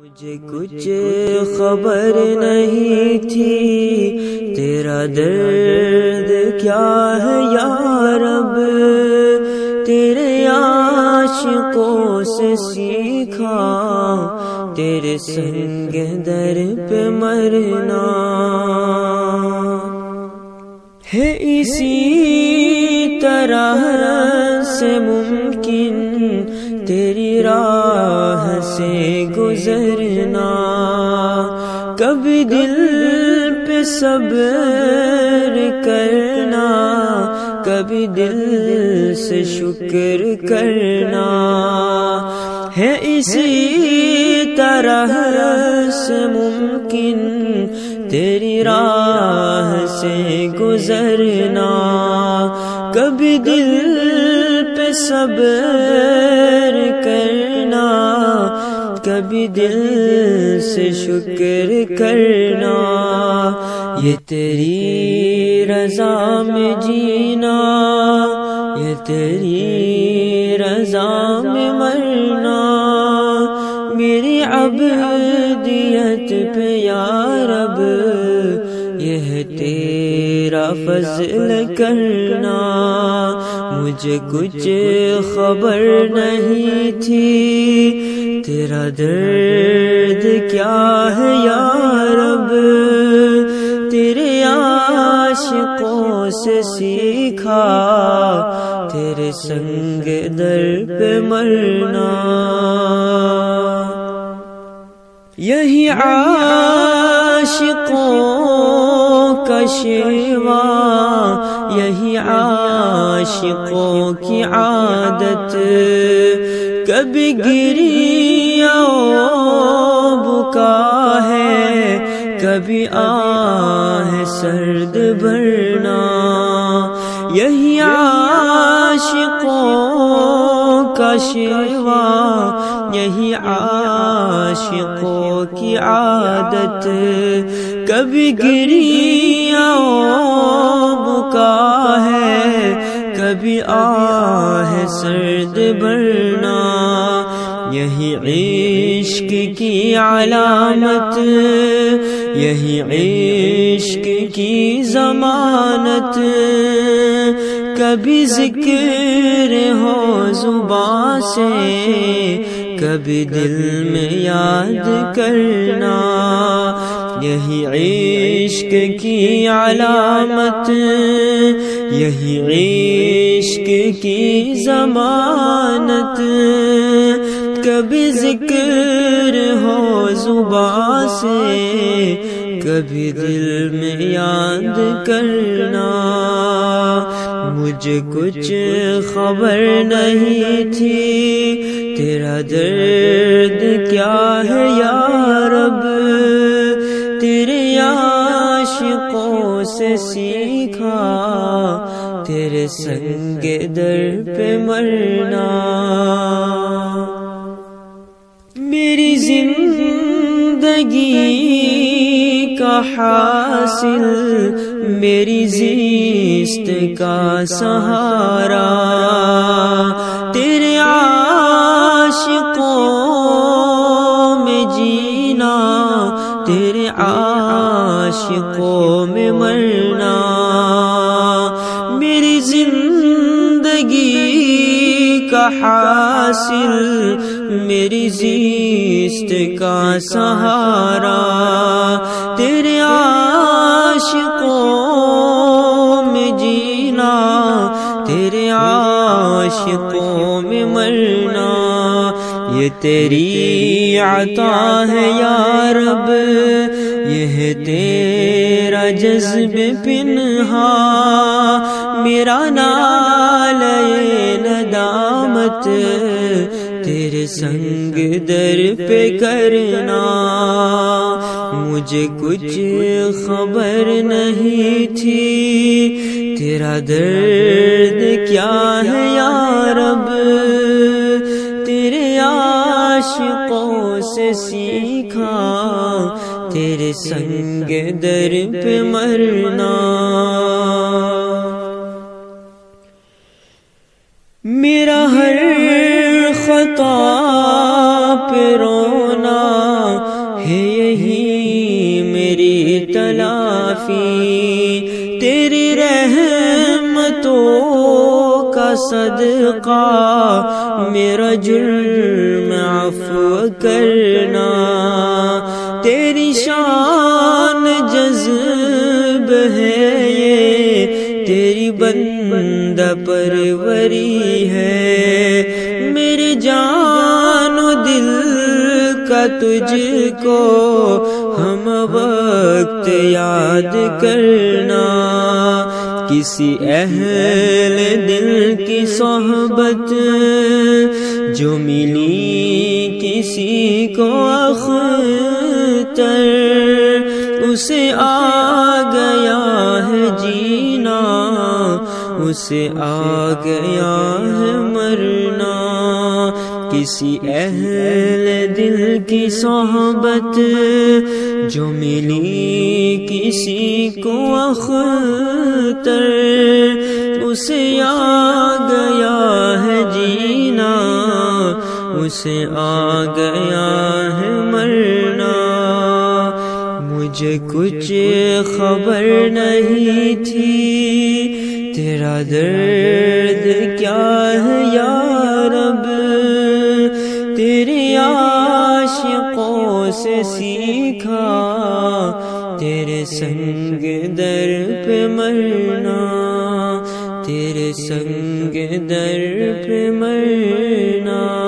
مجھے کچھ خبر نہیں تھی۔ تیرا درد کیا ہے یا رب؟ تیرے عاشقوں سے سیکھا۔ تیرے سنگ در پہ مرنا۔ ہے اسی طرح سے ممکن۔ تیری راہ سے گزرنا۔ کبھی دل پہ صبر کرنا، کبھی دل سے شکر کرنا۔ ہے اسی طرح سے ممکن تیری راہ سے گزرنا۔ کبھی دل پہ صبر کبھی دل سے شکر کرنا، یہ تیری رضا میں جینا، یہ تیری رضا میں مرنا۔ میری عبدیت پہ یا رب، یہ تیرا فضل کرنا۔ مجھے کچھ خبر نہیں تھی تیرا درد کیا ہے یا رب؟ تیرے عاشقوں سے سیکھا، تیرے سنگ در پہ مرنا۔ یہی عاشقوں کا شیوا۔ یہی عاشقوں کی عادت کبھی گری بکا ہے کبھی آہ سرد بھرنا۔ یہی عاشقوں کا شیوا، یہی عاشقوں کی عادت۔ کبھی گری بکا ہے، کبھی آہ سرد بھرنا۔ یہی عشق کی علامت، یہی عشق کی ضمانت۔ کبھی ذکر ہو زبان سے، کبھی دل میں یاد کرنا۔ یہی عشق کی علامت، یہی عشق کی ضمانت۔ کبھی ذکر ہو زبان سے، کبھی دل میں یاد کرنا۔ مجھے کچھ خبر نہیں تھی۔ تیرا درد کیا ہے یا رب؟ تیرے عاشقوں سے سیکھا۔ تیرے سنگ در پہ مرنا۔ میری زندگی کا حاصل، میری زیست کا سہارا۔ تیرے عاشقوں میں جینا، تیرے عاشقوں میں مرنا۔ میری زندگی کا حاصل میری زیست کا سہارا، تیرے عاشقوں میں جینا، تیرے عاشقوں میں مرنا، یہ تیری عطا ہے یا رب، یہ تیرا جذب پنہا، میرا نال ندامت تیرے سنگ در پہ کرنا مجھے کچھ خبر نہیں تھی۔ تیرا درد کیا ہے یا رب؟ تیرے عاشقوں سے سیکھا۔ تیرے سنگ در پہ مرنا۔ تلافی تیری رحمتوں کا صدقہ میرا جرم عفو کرنا۔ تیری شان جذب ہے یہ، تیری بندہ پروری ہے۔ کا تجھ کو ہم وقت یاد کرنا۔ کسی اہل دل کی صحبت جو ملی کسی کو اختر، اسے آ گیا ہے جینا، اسے آ گیا ہے مرنا۔ کسی اہل دل کی صحبت جو ملی کسی کو اختر اسے آ گیا ہے جینا اسے آ گیا ہے مرنا۔ مجھے کچھ خبر نہیں تھی تیرا درد کیا ہے یا سے سیکھا تیرے سنگ در پہ مرنا تیرے سنگ در پہ مرنا۔